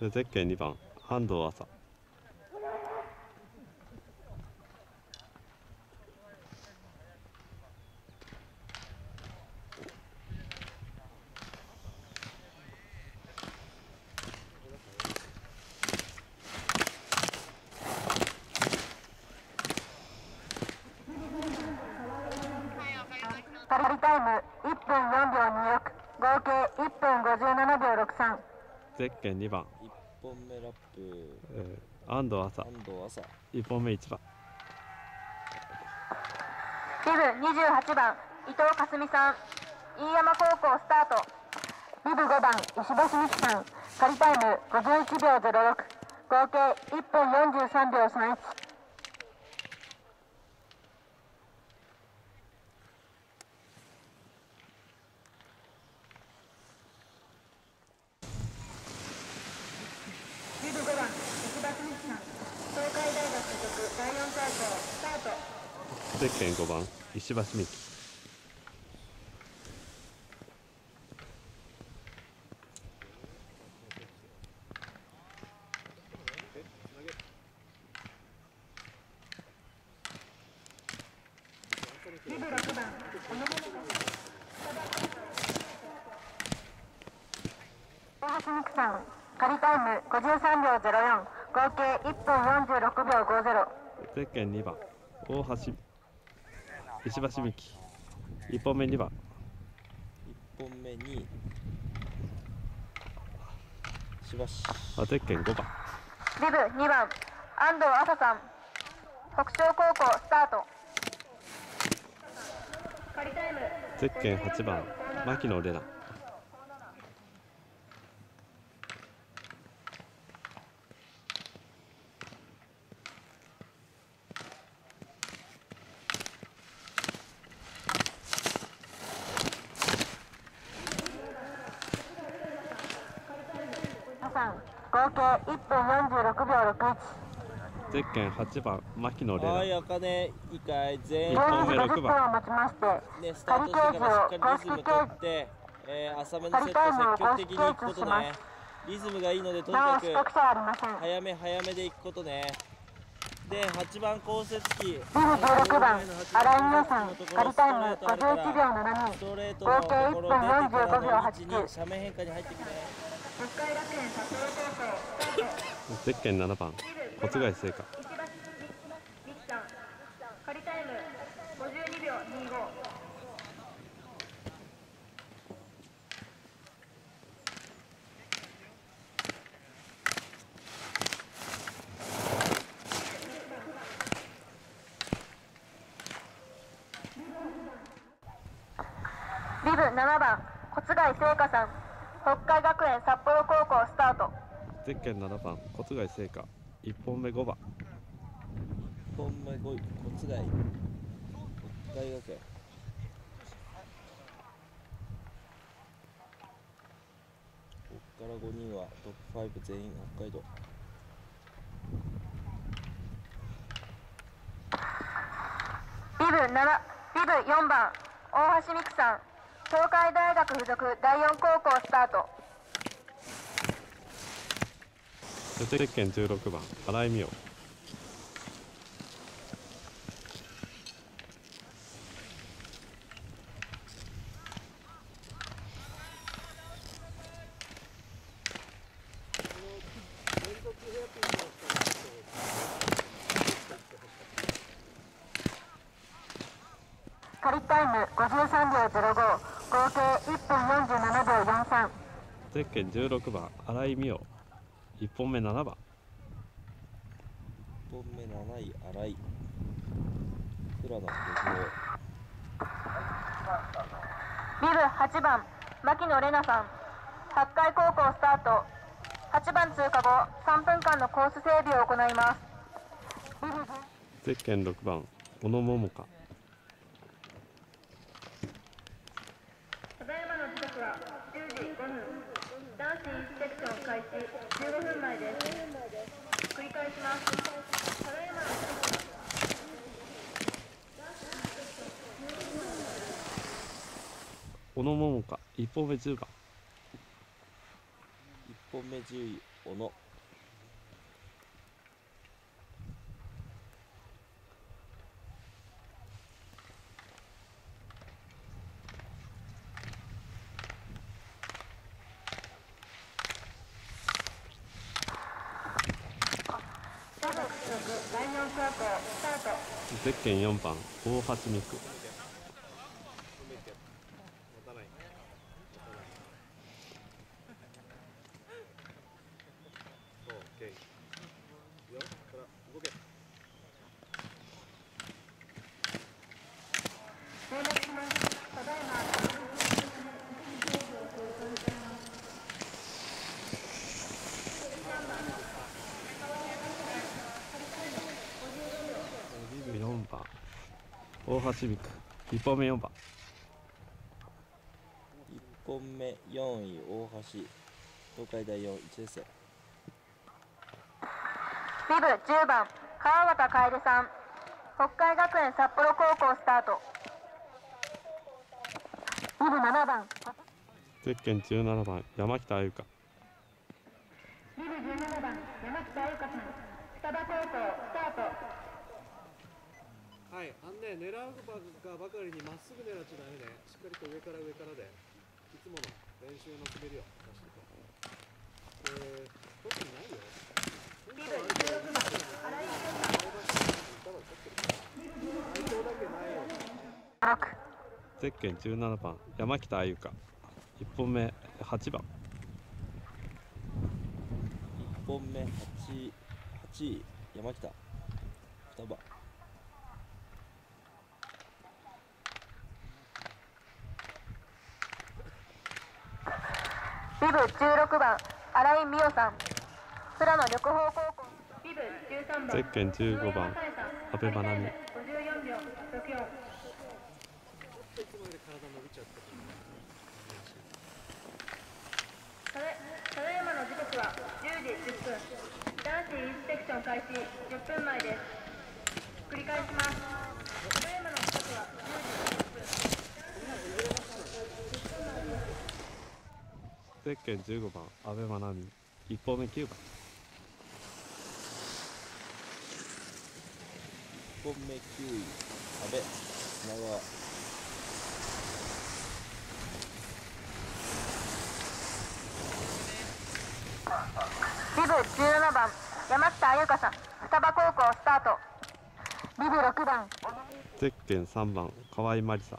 でゼッケン2番安藤麻。パリタイム1分4秒26合計1分57秒63ゼッケン2番、1本目ラップ。えー安藤麻。安藤朝1本目1番。ビブ28番伊藤かすみさん。飯山高校スタート。ビブ5番石橋美希さん。仮タイム51秒06合計1分43秒31ビブ5番石橋美希さん東海大学所属第4体操スタートゼッケン5番石橋美希ビブ6番大橋美久さん仮タイム53秒04合計1分46秒50ゼッケン2番大橋石橋美希1本目2番1本目に。しばしあゼッケン5番。ビブ2番安藤麻さん。北昇高校スタート。ゼッケン8番。牧野玲奈さん合計1分46秒61ゼッケン8番牧野玲はい奈あかねいいかい全員。一本目50 6分番。をもちましてねスタートしてからしっかりリズム取って、えー、浅めのセット積極的に行くことね。リズムがいいのでとにかく早め早めで行くことね。で8番降雪機。ビブ16番。新井美乃さん仮タイム。51秒72ストレート合計1のところ分出てから45秒の位89置に斜面変化に入ってきてゼッケン7番小津貝聖火石橋美希さん。仮タイム52秒25ビブ7番小津貝聖華さん北海学園札幌高校スタート。ゼッケン7番小津貝聖火。1本目5番。1本目5位小津貝北海学園ここから5人はトップ5全員北海道。ビブ7ビブ4番大橋美久さん東海大学附属第4高校スタート。ゼッケン16番新井美桜。仮タイム53秒05合計1分47秒43ゼッケン16番新井美桜。1本目7番。1本目7位新井。富良野ビブ8番牧野玲奈さん。八海高校スタート。8番通過後3分間のコース整備を行います。ビブ10ゼッケン6番小野桃香ただいまの時刻は10時5分男子1セクション開始15分前です繰り返しますただいま小野桃香一本目10番1本目10位小野第4クワートスタートゼッケン4番大橋美久整列しますただいま4番。大橋美久1本目4番。1本目4位大橋東海大4 1年生。ビブ10番。川端楓さん。北海学園札幌高校スタート。ビブ7番。ゼッケン17番。山北歩香。ビブ17番。山北優香さん。双葉高校スタートはい、あのね、狙うがばかりにまっすぐ狙っちゃダメね。しっかりと上から上からで、いつもの練習の滑りを出していこう。で、特にないよ。ビブ16番荒井内藤だけないよ。ゼッケン17番山北歩香1本目8番1本目 8, 8位山北双葉ビブ16番新井美桜さん。富良野緑豊高校。ビブ13番ゼッケン15番阿部真奈美54秒64いつまで体伸びちゃったただいまの時刻は10時10分。男子インスペクション開始10分前です。繰り返しますただいまの時刻は10時10分ゼッケン15番阿部真奈美1本目9番。1本目9位阿部品川。ビブ17番山北優香さん双葉高校スタート。ビブ6番。ゼッケン3番河合真理沙